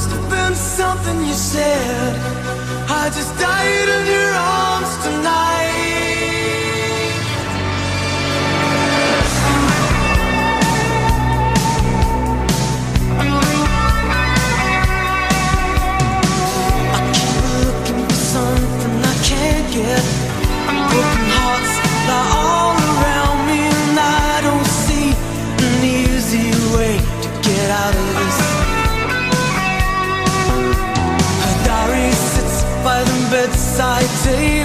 must have been something you said I just died in your arms tonight Yeah. I take